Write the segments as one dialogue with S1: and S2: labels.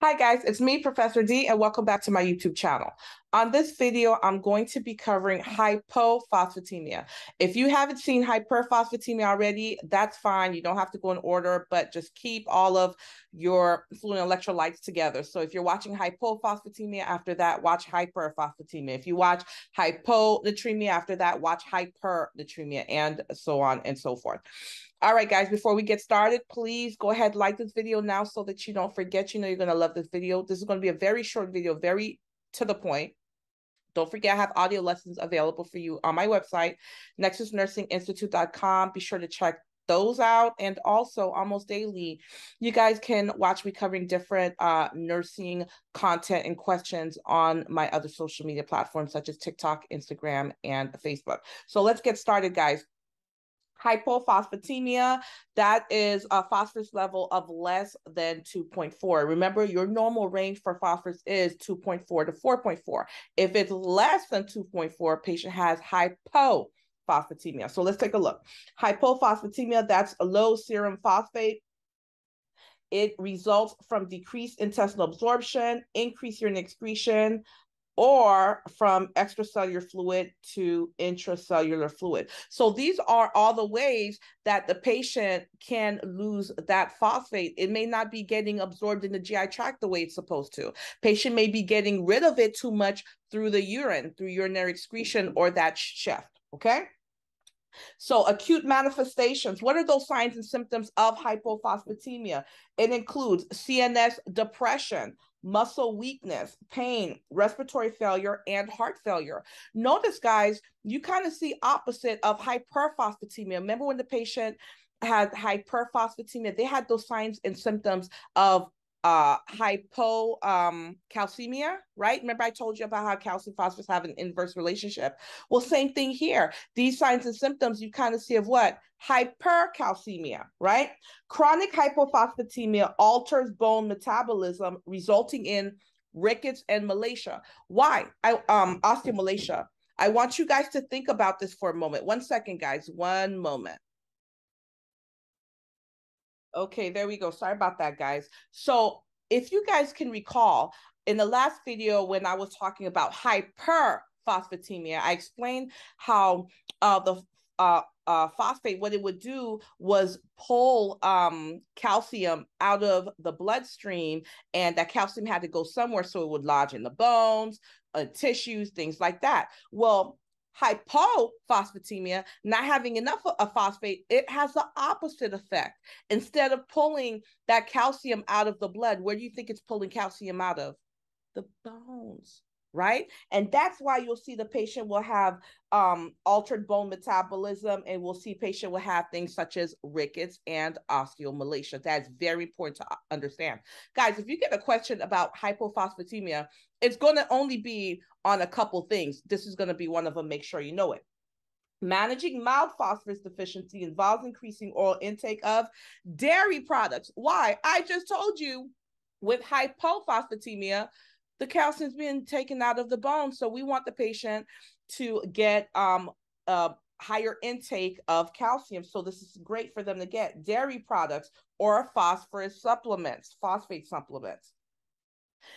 S1: Hi guys, it's me, Professor D, and welcome back to my YouTube channel. On this video, I'm going to be covering hypophosphatemia. If you haven't seen hyperphosphatemia already, that's fine. You don't have to go in order, but just keep all of your fluid electrolytes together. So if you're watching hypophosphatemia, after that, watch hyperphosphatemia. If you watch hyponatremia, after that, watch hypernatremia, and so on and so forth. All right, guys, before we get started, please go ahead, like this video now so that you don't forget, you know, you're going to love this video. This is going to be a very short video, very to the point. Don't forget, I have audio lessons available for you on my website, nexusnursinginstitute.com. Be sure to check those out. And also, almost daily, you guys can watch me covering different uh, nursing content and questions on my other social media platforms, such as TikTok, Instagram, and Facebook. So let's get started, guys hypophosphatemia, that is a phosphorus level of less than 2.4. Remember, your normal range for phosphorus is 2.4 to 4.4. If it's less than 2.4, patient has hypophosphatemia. So let's take a look. Hypophosphatemia, that's a low serum phosphate. It results from decreased intestinal absorption, increased urine excretion, or from extracellular fluid to intracellular fluid. So these are all the ways that the patient can lose that phosphate. It may not be getting absorbed in the GI tract the way it's supposed to. Patient may be getting rid of it too much through the urine, through urinary excretion or that shift, okay? So acute manifestations, what are those signs and symptoms of hypophosphatemia? It includes CNS depression, muscle weakness, pain, respiratory failure, and heart failure. Notice, guys, you kind of see opposite of hyperphosphatemia. Remember when the patient had hyperphosphatemia, they had those signs and symptoms of uh hypocalcemia, um, right? Remember I told you about how calcium phosphorus have an inverse relationship. Well, same thing here. These signs and symptoms you kind of see of what? Hypercalcemia, right? Chronic hypophosphatemia alters bone metabolism, resulting in rickets and malacia. Why? I um osteomalacia. I want you guys to think about this for a moment. One second, guys. One moment. Okay, there we go. Sorry about that, guys. So if you guys can recall, in the last video when I was talking about hyperphosphatemia, I explained how uh, the uh, uh, phosphate, what it would do was pull um, calcium out of the bloodstream, and that calcium had to go somewhere so it would lodge in the bones, uh, tissues, things like that. Well, hypophosphatemia, not having enough of a phosphate, it has the opposite effect. Instead of pulling that calcium out of the blood, where do you think it's pulling calcium out of? The bones right? And that's why you'll see the patient will have um, altered bone metabolism, and we'll see patient will have things such as rickets and osteomalacia. That's very important to understand. Guys, if you get a question about hypophosphatemia, it's going to only be on a couple things. This is going to be one of them. Make sure you know it. Managing mild phosphorus deficiency involves increasing oral intake of dairy products. Why? I just told you with hypophosphatemia, the calcium's being taken out of the bone. So we want the patient to get um, a higher intake of calcium. So this is great for them to get dairy products or phosphorus supplements, phosphate supplements.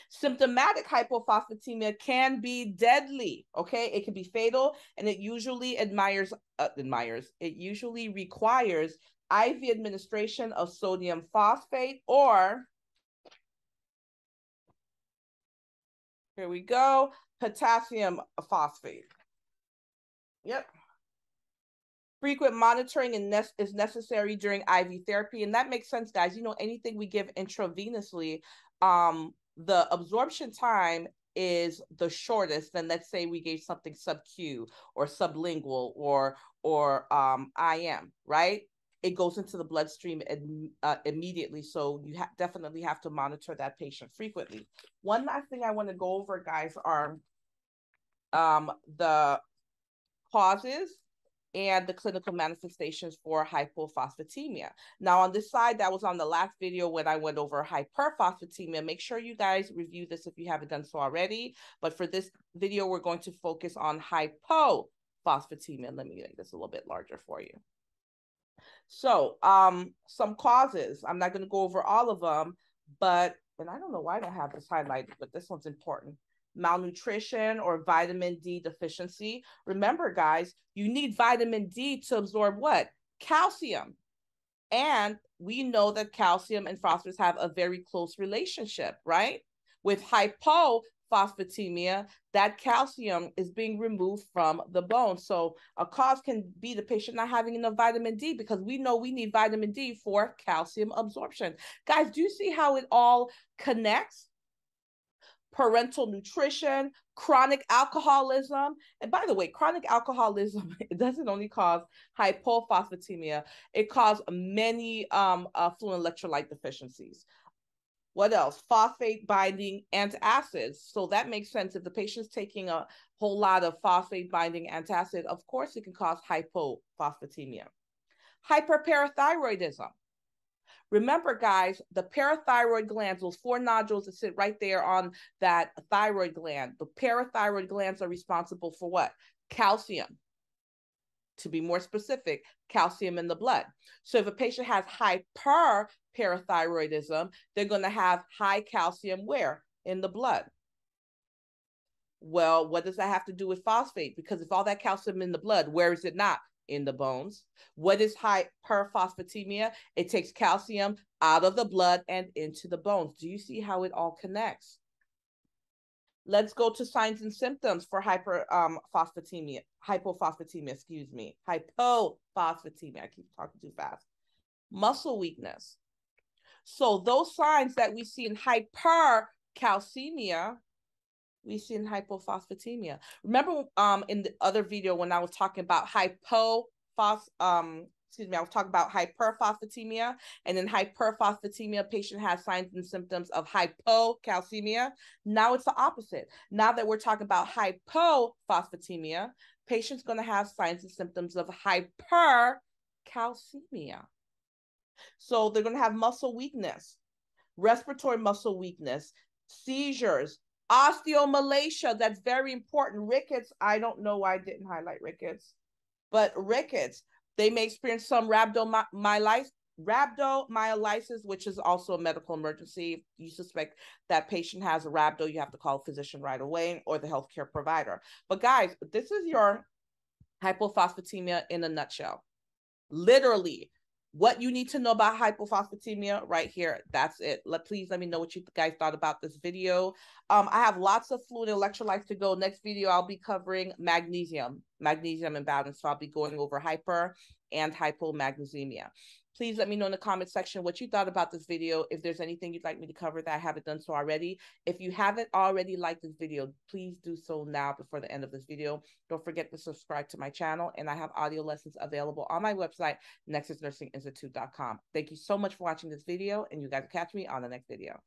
S1: Symptomatic hypophosphatemia can be deadly. Okay, it can be fatal, and it usually admires uh, admires. It usually requires IV administration of sodium phosphate or Here we go. Potassium phosphate. Yep. Frequent monitoring is necessary during IV therapy. And that makes sense, guys. You know, anything we give intravenously, um, the absorption time is the shortest than let's say we gave something sub-Q or sublingual or or um IM, right? It goes into the bloodstream uh, immediately. So you ha- definitely have to monitor that patient frequently. One last thing I want to go over, guys, are um, the causes and the clinical manifestations for hypophosphatemia. Now, on this side, that was on the last video when I went over hyperphosphatemia. Make sure you guys review this if you haven't done so already. But for this video, we're going to focus on hypophosphatemia. Let me make this a little bit larger for you. So, um, some causes. I'm not going to go over all of them, but and I don't know why I don't have this highlighted, but this one's important malnutrition or vitamin D deficiency. Remember, guys, you need vitamin D to absorb what? Calcium. And we know that calcium and phosphorus have a very close relationship, right? With hypophosphatemia, that calcium is being removed from the bone. So a cause can be the patient not having enough vitamin D because we know we need vitamin D for calcium absorption. Guys, do you see how it all connects? parenteral nutrition, chronic alcoholism. And by the way, chronic alcoholism it doesn't only cause hypophosphatemia, it causes many um, uh, fluid electrolyte deficiencies. What else? Phosphate binding antacids. So that makes sense. If the patient's taking a whole lot of phosphate binding antacid, of course it can cause hypophosphatemia. Hyperparathyroidism. Remember, guys, the parathyroid glands, those four nodules that sit right there on that thyroid gland, the parathyroid glands are responsible for what? Calcium. To be more specific, calcium in the blood. So if a patient has hyperparathyroidism, they're going to have high calcium where? In the blood. Well, what does that have to do with phosphate? Because if all that calcium in the blood, where is it not? in the bones. What is hyperphosphatemia? It takes calcium out of the blood and into the bones. Do you see how it all connects? Let's go to signs and symptoms for hyperphosphatemia, um, hypophosphatemia, excuse me, hypophosphatemia. I keep talking too fast. Muscle weakness. So those signs that we see in hypercalcemia we see in hypophosphatemia. Remember um in the other video when I was talking about hypophos um excuse me, I was talking about hyperphosphatemia, and in hyperphosphatemia, patient has signs and symptoms of hypocalcemia. Now it's the opposite. Now that we're talking about hypophosphatemia, patient's going to have signs and symptoms of hypercalcemia. So they're going to have muscle weakness, respiratory muscle weakness, seizures, Osteomalacia, that's very important. Rickets, I don't know why I didn't highlight rickets, but rickets, they may experience some rhabdomyolysis, rhabdomyolysis, which is also a medical emergency. If you suspect that patient has a rhabdo, you have to call a physician right away or the healthcare provider. But guys, this is your hypophosphatemia in a nutshell. Literally, what you need to know about hypophosphatemia right here. That's it. Let please let me know what you guys thought about this video. Um i have lots of fluid electrolytes to go. Next video i'll be covering magnesium magnesium imbalance. So i'll be going over hyper and hypomagnesemia Please let me know in the comment section what you thought about this video. If there's anything you'd like me to cover that I haven't done so already. If you haven't already liked this video, please do so now before the end of this video. Don't forget to subscribe to my channel. And I have audio lessons available on my website, nexusnursinginstitute.com. Thank you so much for watching this video. And you guys catch me on the next video.